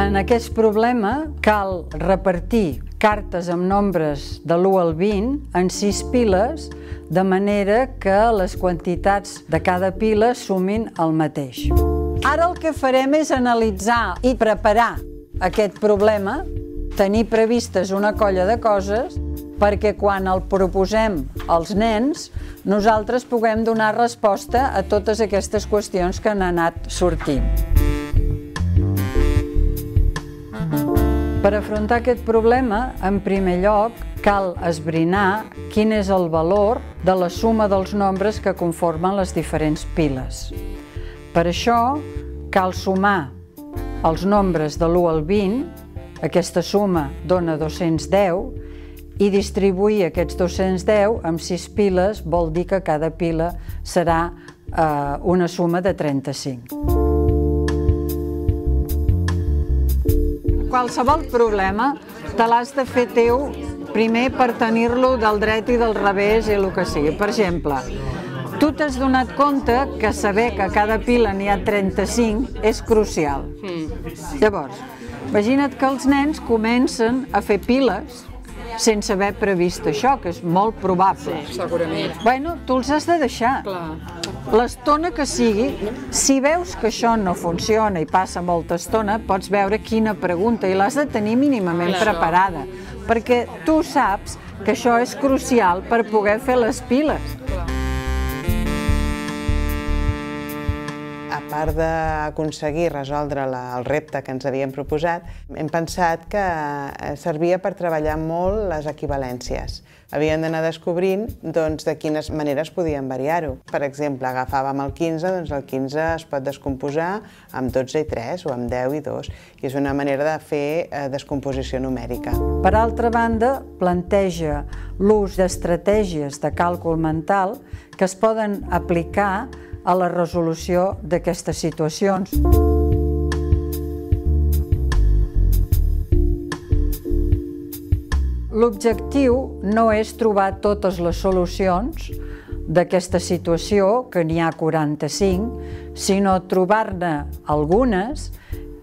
En aquest problema cal repartir cartes amb nombres de l'1 al 20 en 6 piles, de manera que les quantitats de cada pila sumin el mateix. Ara el que farem és analitzar i preparar aquest problema, tenir previstes una colla de coses perquè quan el proposem als nens nosaltres puguem donar resposta a totes aquestes qüestions que han anat sortint. Per afrontar aquest problema, en primer lloc, cal esbrinar quin és el valor de la suma dels nombres que conformen les diferents piles. Per això, cal sumar els nombres de l'1 al 20, aquesta suma dona 210, i distribuir aquests 210 amb 6 piles vol dir que cada pila serà eh, una suma de 35. Qualsevol problema te l'has de fer teu primer per tenir-lo del dret i del revés i el que sigui. Per exemple, tu t'has donat compte que saber que a cada pila n'hi ha 35 és crucial. Llavors, imagina't que els nens comencen a fer piles sense haver previst això, que és molt probable. Sí, segurament. Bueno, tu els has de deixar. Clar. L'estona que sigui, si veus que això no funciona i passa molta estona, pots veure quina pregunta i l'has de tenir mínimament preparada, perquè tu saps que això és crucial per poder fer les piles. A part d'aconseguir resoldre la, el repte que ens havíem proposat, hem pensat que eh, servia per treballar molt les equivalències. Havíem d'anar descobrint doncs, de quines maneres podíem variar-ho. Per exemple, agafàvem el 15, doncs el 15 es pot descomposar amb 12 i 3 o amb 10 i 2, i és una manera de fer eh, descomposició numèrica. Per altra banda, planteja l'ús d'estratègies de càlcul mental que es poden aplicar a la resolució d'aquestes situacions. L'objectiu no és trobar totes les solucions d'aquesta situació, que n'hi ha 45, sinó trobar-ne algunes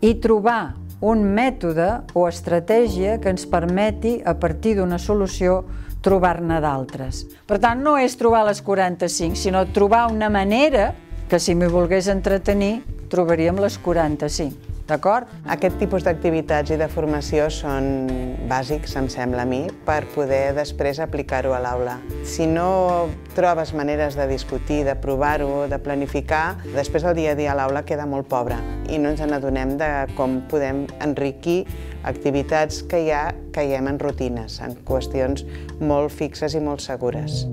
i trobar un mètode o estratègia que ens permeti, a partir d'una solució, trobar-ne d'altres. Per tant, no és trobar les 45, sinó trobar una manera que si m'hi volgués entretenir, trobaríem les 45. D'acord? Aquest tipus d'activitats i de formació són bàsics, em sembla a mi, per poder després aplicar-ho a l'aula. Si no trobes maneres de discutir, de provar-ho, de planificar, després el dia a dia a l'aula queda molt pobre i no ens n'adonem de com podem enriquir activitats que ja caiem en rutines, en qüestions molt fixes i molt segures.